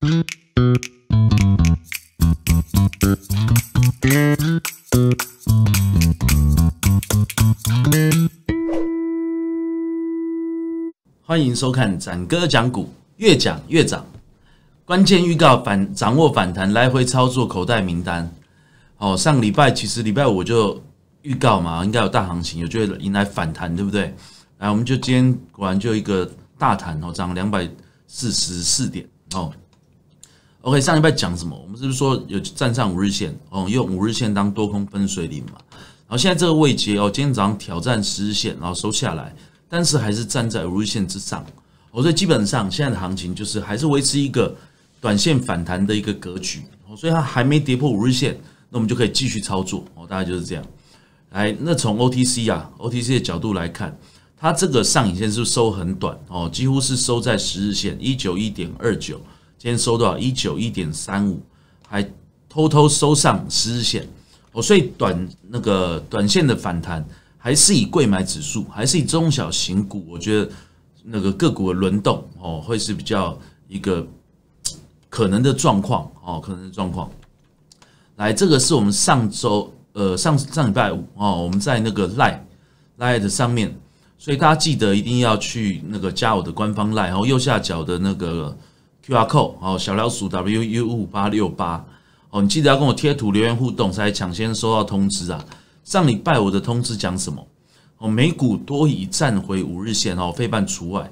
欢迎收看展哥讲股，越讲越涨。关键预告反掌握反弹，来回操作口袋名单。哦，上礼拜其实礼拜五就预告嘛，应该有大行情，有就会迎来反弹，对不对？来，我们就今天果然就一个大弹哦，涨两百四十四点哦。OK，上礼拜讲什么？我们是不是说有站上五日线哦？用五日线当多空分水岭嘛？然后现在这个位阶哦，今天早上挑战十日线，然后收下来。但是还是站在五日线之上，哦，所以基本上现在的行情就是还是维持一个短线反弹的一个格局，哦，所以它还没跌破五日线，那我们就可以继续操作，哦，大概就是这样。来，那从 OTC 啊，OTC 的角度来看，它这个上影线是收很短，哦，几乎是收在十日线一九一点二九，今天收多少？一九一点三五，还偷偷收上十日线，哦，所以短那个短线的反弹。还是以贵买指数，还是以中小型股，我觉得那个个股的轮动哦，会是比较一个可能的状况哦，可能的状况。来，这个是我们上周呃上上礼拜五哦，我们在那个 li Line 的上面，所以大家记得一定要去那个加我的官方 Line，然后右下角的那个 QR code 哦，小老鼠 W U 五八六八哦，你记得要跟我贴图留言互动，才抢先收到通知啊。上礼拜我的通知讲什么？哦，美股多已站回五日线哦，非半除外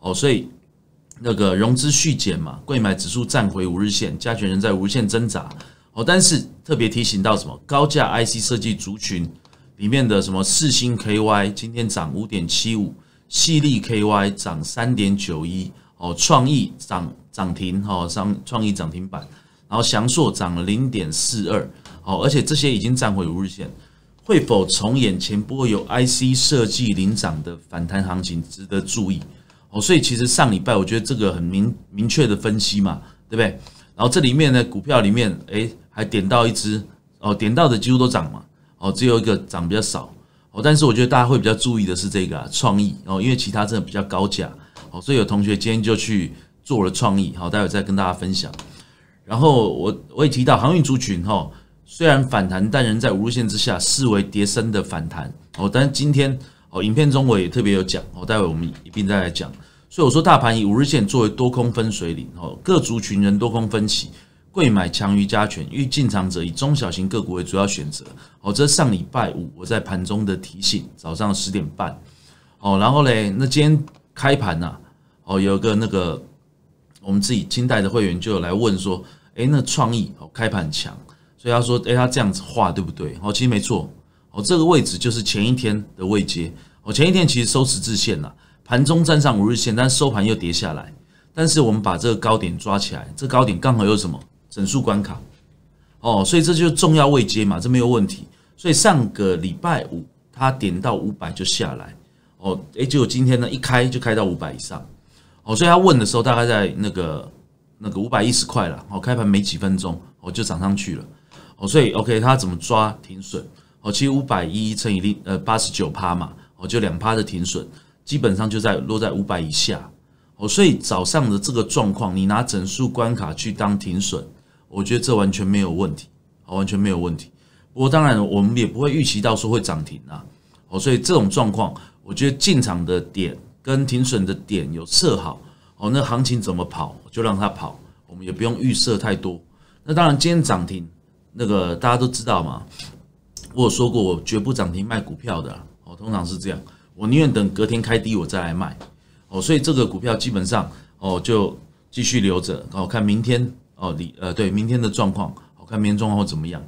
哦，所以那个融资续减嘛，贵买指数站回五日线，加权人在无限挣扎哦。但是特别提醒到什么？高价 IC 设计族群里面的什么四星 KY 今天涨五点七五，细粒 KY 涨三点九一哦，创意涨涨停哦，上创意涨停板，然后翔硕涨了零点四二哦，而且这些已经站回五日线。会否从眼前波有 IC 设计领涨的反弹行情，值得注意哦。所以其实上礼拜我觉得这个很明明确的分析嘛，对不对？然后这里面呢，股票里面哎还点到一只哦，点到的几乎都涨嘛，哦只有一个涨比较少哦。但是我觉得大家会比较注意的是这个创意哦，因为其他真的比较高价哦，所以有同学今天就去做了创意，好，待会再跟大家分享。然后我我也提到航运族群哈。虽然反弹，但仍在五日线之下，视为跌升的反弹哦。但今天哦，影片中我也特别有讲哦，待会我们一并再来讲。所以我说，大盘以五日线作为多空分水岭哦，各族群人多空分歧，贵买强于加权，欲进场者以中小型个股为主要选择哦。这上礼拜五我在盘中的提醒，早上十点半哦。然后嘞，那今天开盘呐哦，有个那个我们自己清代的会员就有来问说，诶，那创意哦开盘强。所以他说：“哎，他这样子画对不对？哦，其实没错。哦，这个位置就是前一天的位阶。哦，前一天其实收十字线了，盘中站上五日线，但收盘又跌下来。但是我们把这个高点抓起来，这高点刚好有什么整数关卡。哦，所以这就是重要位阶嘛，这没有问题。所以上个礼拜五它点到五百就下来。哦，哎，结果今天呢一开就开到五百以上。哦，所以他问的时候大概在那个那个五百一十块了。哦，开盘没几分钟，哦就涨上去了。”哦，所以 OK，他怎么抓停损？哦，其实五百一乘以零呃八十九趴嘛，哦就两趴的停损，基本上就在落在五百以下。哦，所以早上的这个状况，你拿整数关卡去当停损，我觉得这完全没有问题，哦完全没有问题。不过当然我们也不会预期到说会涨停啊。哦，所以这种状况，我觉得进场的点跟停损的点有设好，哦那行情怎么跑就让它跑，我们也不用预设太多。那当然今天涨停。那个大家都知道嘛，我有说过，我绝不涨停卖股票的，哦，通常是这样，我宁愿等隔天开低我再来卖，哦，所以这个股票基本上哦就继续留着，哦，看明天哦，你呃对明天的状况，我，看明天状况会怎么样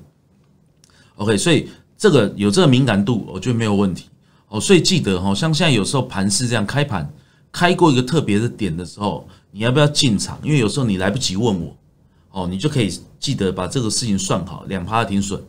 ，OK，所以这个有这个敏感度，我觉得没有问题，哦，所以记得哈，像现在有时候盘是这样开盘开过一个特别的点的时候，你要不要进场？因为有时候你来不及问我。哦，你就可以记得把这个事情算好，两趴的停损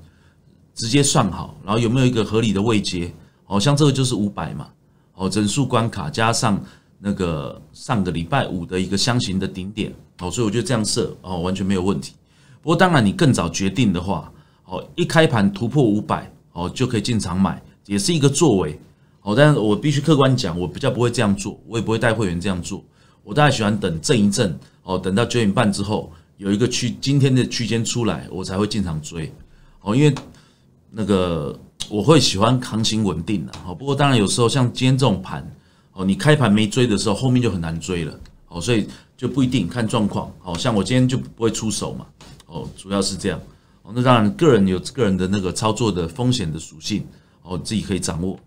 直接算好，然后有没有一个合理的位阶？哦，像这个就是五百嘛，哦，整数关卡加上那个上个礼拜五的一个箱型的顶点，哦，所以我觉得这样设哦完全没有问题。不过当然你更早决定的话，哦，一开盘突破五百，哦就可以进场买，也是一个作为。哦，但是我必须客观讲，我比较不会这样做，我也不会带会员这样做。我大概喜欢等震一震哦，等到九点半之后有一个区今天的区间出来，我才会进场追哦，因为那个我会喜欢行情稳定的哦。不过当然有时候像今天这种盘哦，你开盘没追的时候，后面就很难追了哦，所以就不一定看状况哦。像我今天就不会出手嘛哦，主要是这样哦。那当然个人有个人的那个操作的风险的属性哦，自己可以掌握。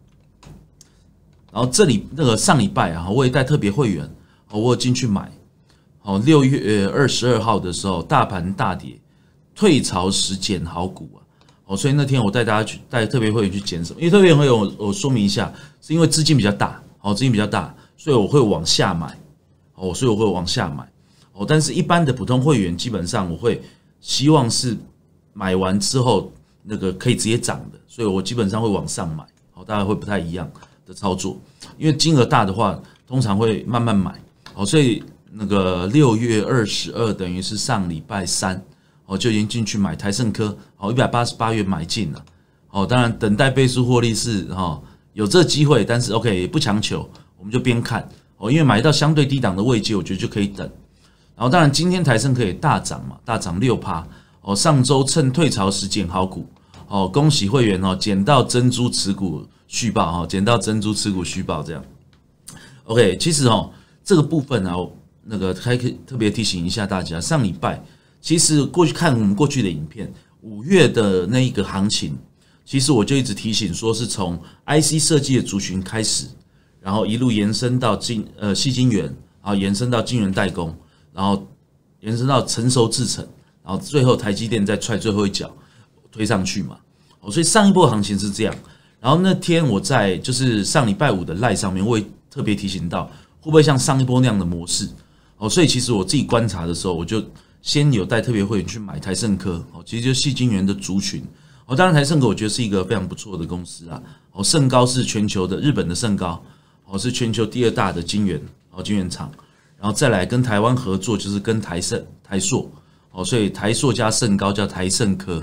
然后这里那个上礼拜啊，我也带特别会员，哦，我进去买，哦，六月二十二号的时候，大盘大跌，退潮时捡好股啊，哦，所以那天我带大家去带特别会员去捡什么？因为特别会员我我说明一下，是因为资金比较大，哦，资金比较大，所以我会往下买，哦，所以我会往下买，哦，但是一般的普通会员基本上我会希望是买完之后那个可以直接涨的，所以我基本上会往上买，哦，大概会不太一样。的操作，因为金额大的话，通常会慢慢买。哦，所以那个六月二十二等于是上礼拜三。哦，就已经进去买台盛科。哦，一百八十八元买进了。哦，当然等待倍数获利是哈有这机会，但是 OK 也不强求，我们就边看。哦，因为买到相对低档的位阶，我觉得就可以等。然后当然今天台盛可以大涨嘛，大涨六趴。哦，上周趁退潮时捡好股。哦，恭喜会员哦，捡到珍珠持股。续报哈，捡到珍珠持股续报这样，OK，其实哦，这个部分呢，那个还可以特别提醒一下大家，上礼拜其实过去看我们过去的影片，五月的那一个行情，其实我就一直提醒说，是从 IC 设计的族群开始，然后一路延伸到金呃细晶圆，然后延伸到晶圆代工，然后延伸到成熟制程，然后最后台积电再踹最后一脚推上去嘛，哦，所以上一波行情是这样。然后那天我在就是上礼拜五的赖上面，我也特别提醒到，会不会像上一波那样的模式？哦，所以其实我自己观察的时候，我就先有带特别会员去买台盛科，哦，其实就细晶圆的族群。哦，当然台盛科我觉得是一个非常不错的公司啊。哦，盛高是全球的日本的盛高，哦是全球第二大的晶圆，哦晶圆厂。然后再来跟台湾合作，就是跟台盛、台硕，哦，所以台硕加盛高叫台盛科，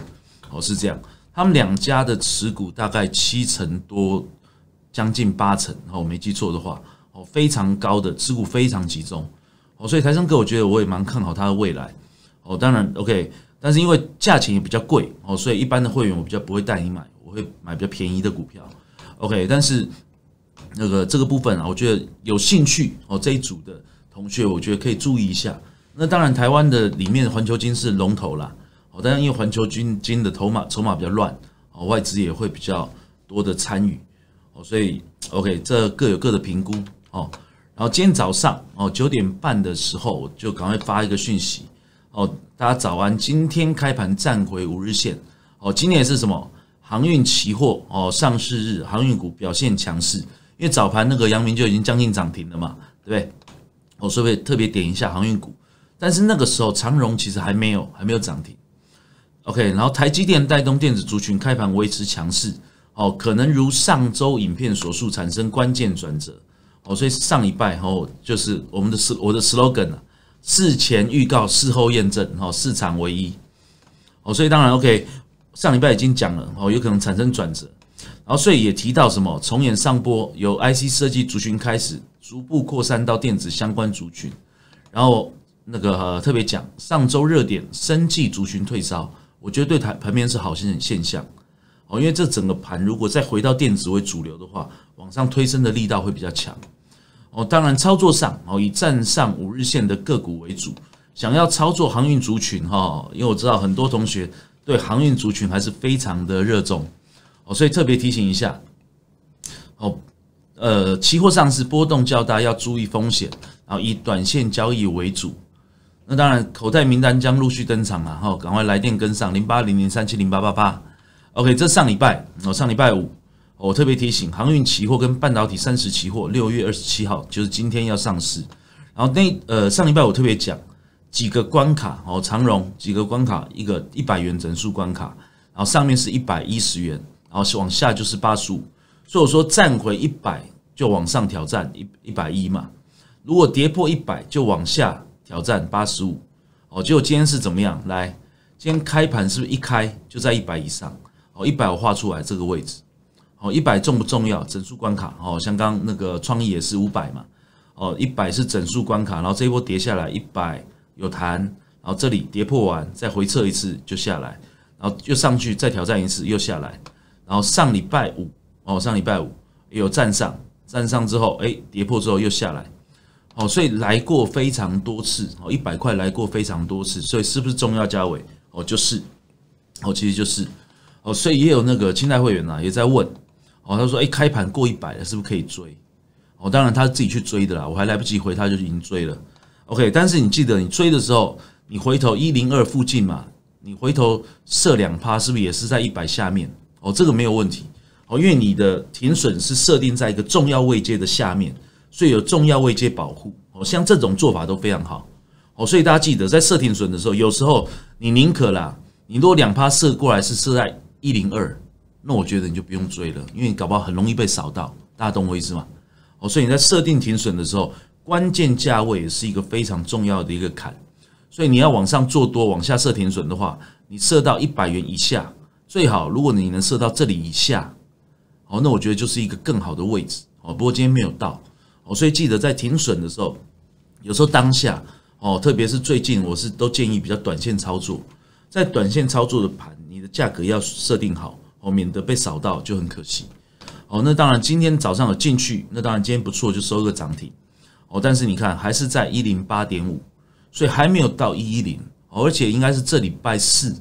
哦是这样。他们两家的持股大概七成多，将近八成，哦，我没记错的话，哦，非常高的持股非常集中，哦，所以台生哥我觉得我也蛮看好它的未来，哦，当然 OK，但是因为价钱也比较贵，哦，所以一般的会员我比较不会带你买，我会买比较便宜的股票，OK，但是那个这个部分啊，我觉得有兴趣哦这一组的同学，我觉得可以注意一下。那当然台湾的里面环球金是龙头啦。哦，但是因为环球金金的筹码筹码比较乱，哦，外资也会比较多的参与，哦，所以 OK，这各有各的评估，哦，然后今天早上哦九点半的时候，我就赶快发一个讯息，哦，大家早安，今天开盘站回五日线，哦，今年是什么航运期货哦上市日，航运股表现强势，因为早盘那个阳明就已经将近涨停了嘛，对不对？我顺便特别点一下航运股，但是那个时候长荣其实还没有还没有涨停。OK，然后台积电带动电子族群开盘维持强势，哦，可能如上周影片所述产生关键转折，哦，所以上礼拜哦就是我们的是我的 slogan 啊，事前预告，事后验证，哦，市场唯一，哦，所以当然 OK，上礼拜已经讲了，哦，有可能产生转折，然后所以也提到什么重演上波，由 IC 设计族群开始逐步扩散到电子相关族群，然后那个特别讲上周热点生技族群退烧。我觉得对台盘面是好现现象哦，因为这整个盘如果再回到电子为主流的话，往上推升的力道会比较强哦。当然操作上哦，以站上五日线的个股为主。想要操作航运族群哈，因为我知道很多同学对航运族群还是非常的热衷哦，所以特别提醒一下哦。呃，期货上是波动较大，要注意风险，然后以短线交易为主。那当然，口袋名单将陆续登场了哈，赶快来电跟上零八零零三七零八八八。OK，这上礼拜哦，上礼拜五我特别提醒，航运期货跟半导体三十期货六月二十七号就是今天要上市。然后那呃上礼拜我特别讲几个关卡哦，长荣几个关卡，一个一百元整数关卡，然后上面是一百一十元，然后是往下就是八十五。所以我说站回一百就往上挑战一一百一嘛，如果跌破一百就往下。挑战八十五哦，结果今天是怎么样？来，今天开盘是不是一开就在一百以上？哦，一百我画出来这个位置，哦，一百重不重要？整数关卡哦，像刚那个创意也是五百嘛。哦，一百是整数关卡，然后这一波跌下来一百有弹，然后这里跌破完再回撤一次就下来，然后又上去再挑战一次又下来，然后上礼拜五哦，上礼拜五有站上，站上之后哎跌破之后又下来，哦，所以来过非常多次哦，一百块来过非常多次，所以是不是重要价位？哦，就是，哦，其实就是哦，所以也有那个清代会员呐也在问哦，他说哎开盘过一百了，是不是可以追？哦，当然他自己去追的啦，我还来不及回，他就已经追了。OK，但是你记得你追的时候，你回头一零二附近嘛，你回头设两趴，是不是也是在一百下面？哦，这个没有问题。哦，因为你的停损是设定在一个重要位阶的下面，所以有重要位阶保护。哦，像这种做法都非常好。哦，所以大家记得在设停损的时候，有时候你宁可啦，你如果两趴设过来是设在一零二，那我觉得你就不用追了，因为你搞不好很容易被扫到。大家懂我意思吗？哦，所以你在设定停损的时候，关键价位也是一个非常重要的一个坎。所以你要往上做多，往下设停损的话，你设到一百元以下最好。如果你能设到这里以下，哦，那我觉得就是一个更好的位置。哦，不过今天没有到。哦，所以记得在停损的时候，有时候当下哦，特别是最近，我是都建议比较短线操作。在短线操作的盘，你的价格要设定好，哦，免得被扫到就很可惜。哦，那当然，今天早上有进去，那当然今天不错，就收个涨停。哦，但是你看还是在一零八点五，所以还没有到一一零，而且应该是这礼拜四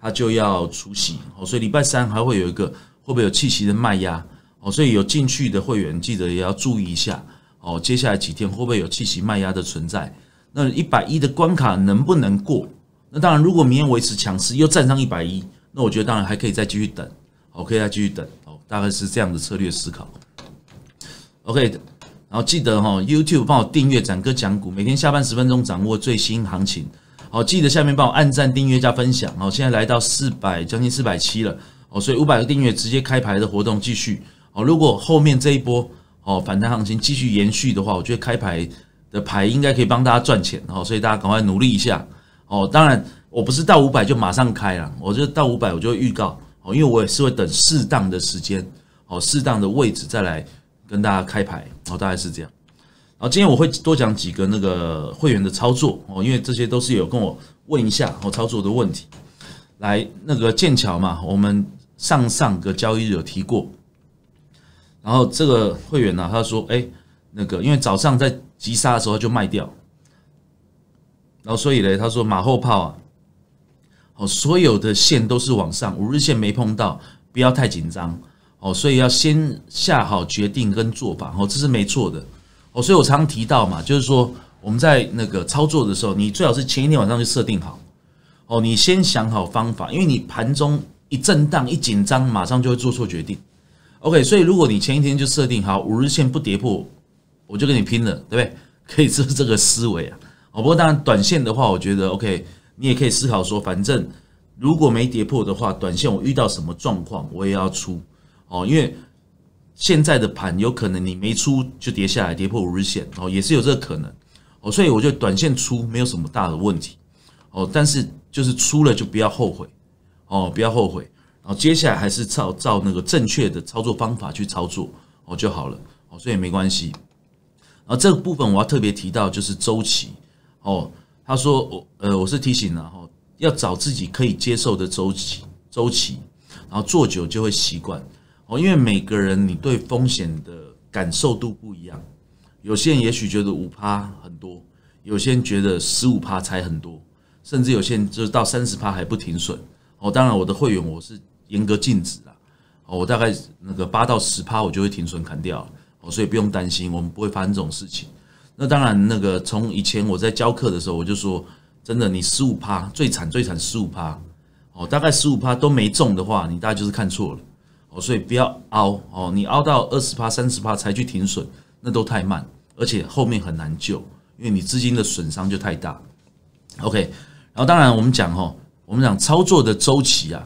它就要出息，哦，所以礼拜三还会有一个会不会有气息的卖压？哦，所以有进去的会员记得也要注意一下。哦，接下来几天会不会有气息卖压的存在？那一百一的关卡能不能过？那当然，如果明天维持强势又站上一百一，那我觉得当然还可以再继续等，好，可以再继续等。大概是这样的策略思考。OK，然后记得哈，YouTube 帮我订阅展哥讲股，每天下班十分钟掌握最新行情。好，记得下面帮我按赞、订阅加分享。好，现在来到四百将近四百七了。哦，所以五百个订阅直接开牌的活动继续。哦，如果后面这一波哦反弹行情继续延续的话，我觉得开牌的牌应该可以帮大家赚钱。哦，所以大家赶快努力一下。哦，当然我不是到五百就马上开了，我就到五百我就会预告。哦，因为我也是会等适当的时间，哦，适当的位置再来跟大家开牌，哦，大概是这样。然后今天我会多讲几个那个会员的操作，哦，因为这些都是有跟我问一下哦操作的问题。来，那个剑桥嘛，我们上上个交易日有提过。然后这个会员呢，他说，哎，那个因为早上在急杀的时候就卖掉，然后所以呢，他说马后炮啊。哦，所有的线都是往上，五日线没碰到，不要太紧张哦。所以要先下好决定跟做法哦，这是没错的哦。所以我常常提到嘛，就是说我们在那个操作的时候，你最好是前一天晚上就设定好哦，你先想好方法，因为你盘中一震荡一紧张，马上就会做错决定。OK，所以如果你前一天就设定好五日线不跌破，我就跟你拼了，对不对？可以是这个思维啊。哦，不过当然短线的话，我觉得 OK。你也可以思考说，反正如果没跌破的话，短线我遇到什么状况，我也要出哦。因为现在的盘有可能你没出就跌下来，跌破五日线哦，也是有这个可能哦。所以我觉得短线出没有什么大的问题哦，但是就是出了就不要后悔哦，不要后悔。然后接下来还是照照那个正确的操作方法去操作哦就好了哦，所以没关系。然后这个部分我要特别提到就是周期哦。他说：“我呃，我是提醒了哈，要找自己可以接受的周期周期，然后做久就会习惯哦。因为每个人你对风险的感受度不一样，有些人也许觉得五趴很多，有些人觉得十五趴才很多，甚至有些人就是到三十趴还不停损哦。当然，我的会员我是严格禁止啊。哦，我大概那个八到十趴我就会停损砍掉哦，所以不用担心，我们不会发生这种事情。”那当然，那个从以前我在教课的时候，我就说，真的，你十五趴最惨最惨十五趴，哦，大概十五趴都没中的话，你大概就是看错了，哦，所以不要凹。哦，你凹到二十趴、三十趴才去停损，那都太慢，而且后面很难救，因为你资金的损伤就太大。OK，然后当然我们讲哈，我们讲操作的周期啊，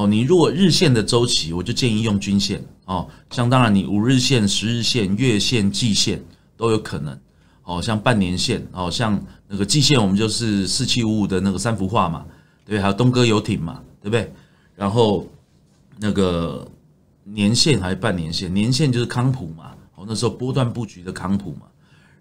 哦，你如果日线的周期，我就建议用均线哦，像当然你五日线、十日线、月线、季线都有可能。哦，像半年线，哦，像那个季线，我们就是四七五五的那个三幅画嘛，对，还有东哥游艇嘛，对不对？然后那个年线还是半年线，年线就是康普嘛，哦，那时候波段布局的康普嘛。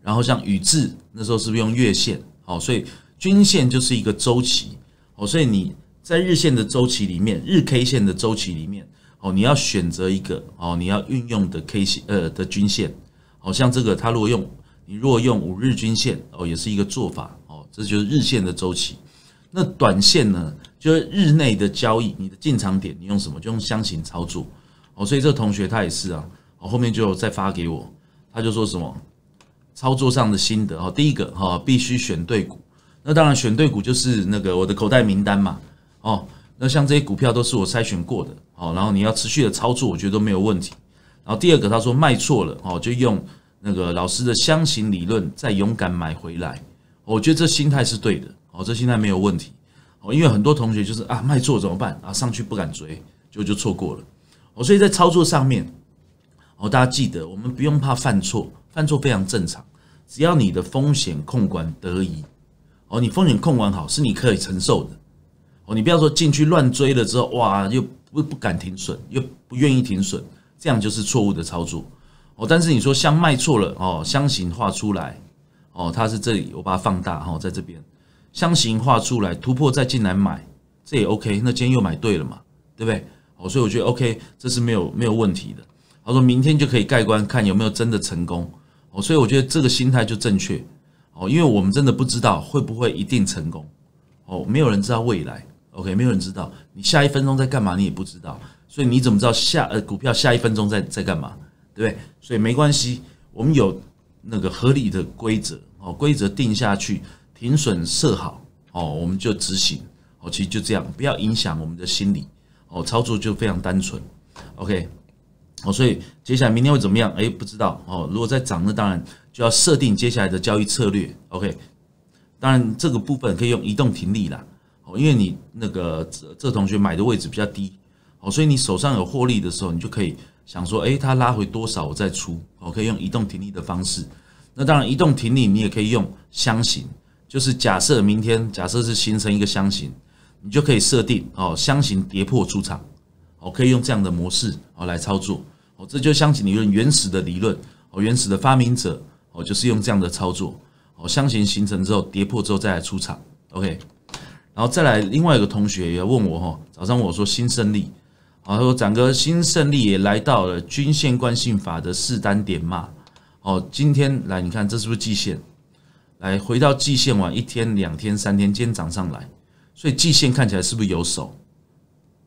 然后像宇智那时候是不是用月线？哦，所以均线就是一个周期。哦，所以你在日线的周期里面，日 K 线的周期里面，哦，你要选择一个哦，你要运用的 K 线呃的均线。好像这个，它如果用你如果用五日均线哦，也是一个做法哦，这就是日线的周期。那短线呢，就是日内的交易，你的进场点你用什么？就用箱型操作哦。所以这个同学他也是啊，哦后面就再发给我，他就说什么操作上的心得哦。第一个哈，必须选对股。那当然选对股就是那个我的口袋名单嘛哦。那像这些股票都是我筛选过的哦，然后你要持续的操作，我觉得都没有问题。然后第二个，他说卖错了哦，就用那个老师的箱型理论再勇敢买回来。我觉得这心态是对的哦，这心态没有问题哦。因为很多同学就是啊卖错怎么办啊上去不敢追，就就错过了哦。所以在操作上面哦，大家记得我们不用怕犯错，犯错非常正常，只要你的风险控管得宜哦，你风险控管好是你可以承受的哦。你不要说进去乱追了之后哇又不不敢停损，又不愿意停损。这样就是错误的操作哦。但是你说像卖错了哦，箱型画出来哦，它是这里，我把它放大哈，在这边箱型画出来突破再进来买，这也 OK。那今天又买对了嘛，对不对？哦，所以我觉得 OK，这是没有没有问题的。他说明天就可以盖棺看有没有真的成功哦，所以我觉得这个心态就正确哦，因为我们真的不知道会不会一定成功哦，没有人知道未来，OK，没有人知道你下一分钟在干嘛，你也不知道。所以你怎么知道下呃股票下一分钟在在干嘛，对不对？所以没关系，我们有那个合理的规则哦，规则定下去，停损设好哦，我们就执行哦，其实就这样，不要影响我们的心理哦，操作就非常单纯，OK，哦，所以接下来明天会怎么样？哎，不知道哦。如果在涨，那当然就要设定接下来的交易策略，OK。当然这个部分可以用移动停利啦，哦，因为你那个这这同学买的位置比较低。哦，所以你手上有获利的时候，你就可以想说，诶，它拉回多少我再出，我可以用移动停利的方式。那当然，移动停利你也可以用箱型，就是假设明天假设是形成一个箱型，你就可以设定哦，箱型跌破出场，哦，可以用这样的模式哦来操作。哦，这就箱型理论原始的理论，哦，原始的发明者哦就是用这样的操作。哦，箱型形成之后跌破之后再来出场，OK。然后再来另外一个同学也问我哈，早上我说新胜利。啊，说展哥新胜利也来到了均线惯性法的四单点嘛？哦，今天来你看这是不是季线？来回到季线完一天、两天、三天，今天涨上来，所以季线看起来是不是有手？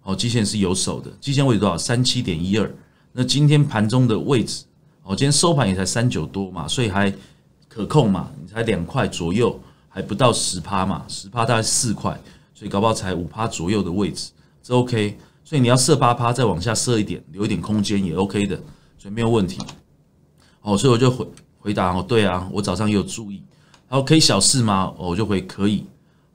哦，季线是有手的，季线位置多少？三七点一二。那今天盘中的位置，哦，今天收盘也才三九多嘛，所以还可控嘛，你才两块左右，还不到十趴嘛，十趴大概四块，所以搞不好才五趴左右的位置，这 OK。所以你要设八趴，再往下设一点，留一点空间也 OK 的，所以没有问题。哦，所以我就回回答哦，对啊，我早上也有注意。然后可以小试吗？哦，我就回可以。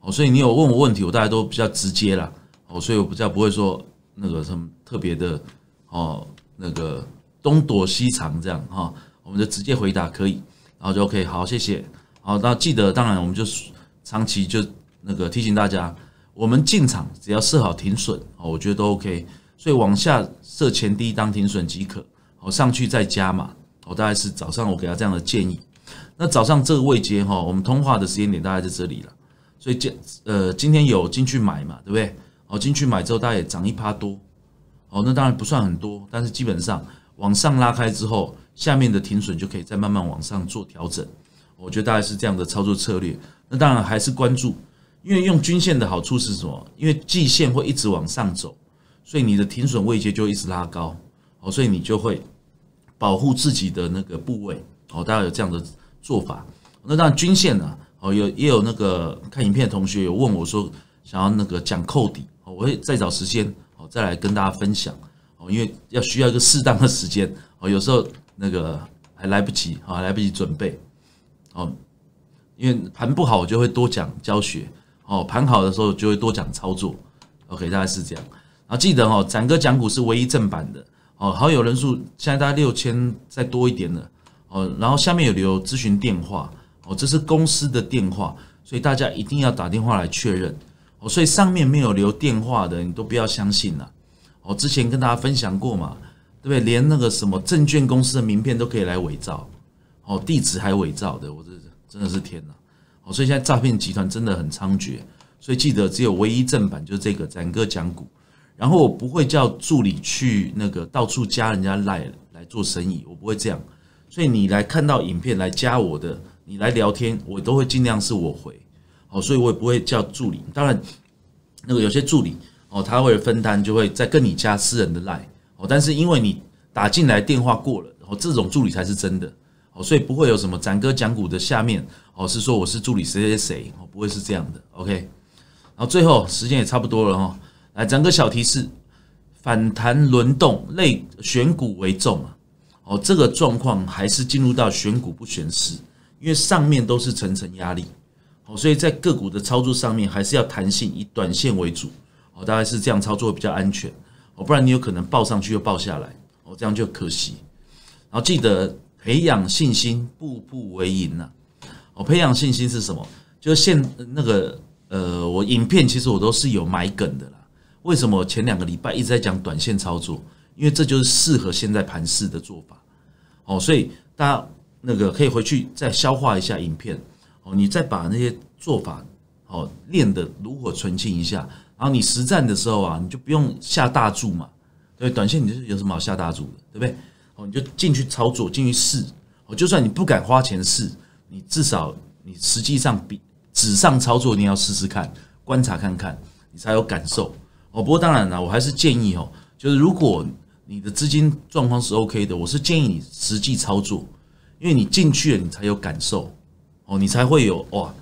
哦，所以你有问我问题，我大家都比较直接啦。哦，所以我比较不会说那个什么特别的哦，那个东躲西藏这样哈，我们就直接回答可以，然后就 OK，好，谢谢。好，那记得，当然我们就长期就那个提醒大家。我们进场只要设好停损哦，我觉得都 OK，所以往下设前低当停损即可，哦上去再加嘛，哦大概是早上我给他这样的建议。那早上这个位阶哈，我们通话的时间点大概在这里了，所以今呃今天有进去买嘛，对不对？哦进去买之后大概也涨一趴多，哦那当然不算很多，但是基本上往上拉开之后，下面的停损就可以再慢慢往上做调整，我觉得大概是这样的操作策略。那当然还是关注。因为用均线的好处是什么？因为季线会一直往上走，所以你的停损位阶就一直拉高哦，所以你就会保护自己的那个部位哦。大家有这样的做法。那当然均线呢哦，有也有那个看影片的同学有问我说，想要那个讲扣底哦，我会再找时间哦再来跟大家分享哦，因为要需要一个适当的时间哦，有时候那个还来不及啊，来不及准备哦，因为盘不好，我就会多讲教学。哦，盘好的时候就会多讲操作，OK，大概是这样。然后记得哦，展哥讲股是唯一正版的哦，好友人数现在大概六千再多一点了哦。然后下面有留咨询电话哦，这是公司的电话，所以大家一定要打电话来确认哦。所以上面没有留电话的，你都不要相信了哦。之前跟大家分享过嘛，对不对？连那个什么证券公司的名片都可以来伪造哦，地址还伪造的，我这真的是天哪！哦，所以现在诈骗集团真的很猖獗，所以记得只有唯一正版就是这个展哥讲股，然后我不会叫助理去那个到处加人家赖来做生意，我不会这样。所以你来看到影片来加我的，你来聊天，我都会尽量是我回。哦，所以我也不会叫助理。当然，那个有些助理哦，他会分担，就会再跟你加私人的赖哦。但是因为你打进来电话过了，哦，这种助理才是真的哦，所以不会有什么展哥讲股的下面哦，是说我是助理谁谁谁哦，不会是这样的。OK，然后最后时间也差不多了哈，来展哥小提示：反弹轮动类选股为重啊。哦，这个状况还是进入到选股不选市，因为上面都是层层压力。哦，所以在个股的操作上面还是要弹性，以短线为主。哦，大概是这样操作比较安全。哦，不然你有可能报上去又报下来。哦，这样就可惜。然后记得培养信心，步步为营呐。哦，培养信心是什么？就是现那个呃，我影片其实我都是有埋梗的啦。为什么前两个礼拜一直在讲短线操作？因为这就是适合现在盘势的做法。哦，所以大家那个可以回去再消化一下影片。哦，你再把那些做法哦练得炉火纯青一下，然后你实战的时候啊，你就不用下大注嘛，对，短线你就是有什么好下大注的，对不对？哦，你就进去操作，进去试，哦，就算你不敢花钱试，你至少你实际上比纸上操作，你要试试看，观察看看，你才有感受。哦，不过当然了，我还是建议哦，就是如果你的资金状况是 OK 的，我是建议你实际操作，因为你进去了，你才有感受。哦，你才会有哇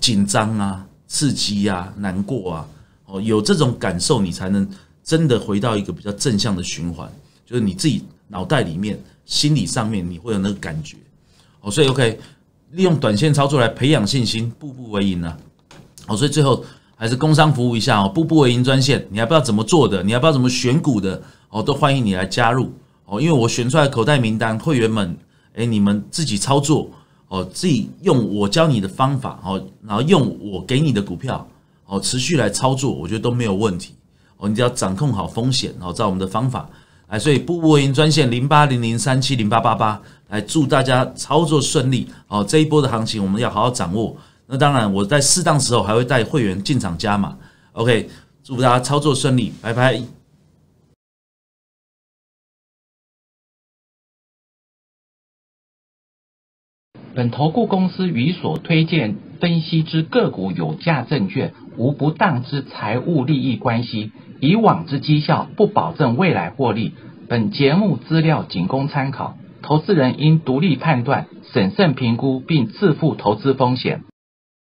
紧张啊、刺激啊、难过啊，哦，有这种感受，你才能真的回到一个比较正向的循环，就是你自己脑袋里面、心理上面你会有那个感觉。哦，所以 OK，利用短线操作来培养信心，步步为营呢。哦，所以最后还是工商服务一下哦，步步为营专线，你还不知道怎么做的，你还不知道怎么选股的，哦，都欢迎你来加入哦，因为我选出来口袋名单会员们，哎，你们自己操作。哦，自己用我教你的方法，哦，然后用我给你的股票，哦，持续来操作，我觉得都没有问题。哦，你只要掌控好风险，然后照我们的方法来，所以步步为营专线零八零零三七零八八八，来祝大家操作顺利。哦，这一波的行情我们要好好掌握。那当然，我在适当时候还会带会员进场加码。OK，祝福大家操作顺利，拜拜。本投顾公司与所推荐分析之个股有价证券无不当之财务利益关系，以往之绩效不保证未来获利。本节目资料仅供参考，投资人应独立判断、审慎评估并自负投资风险。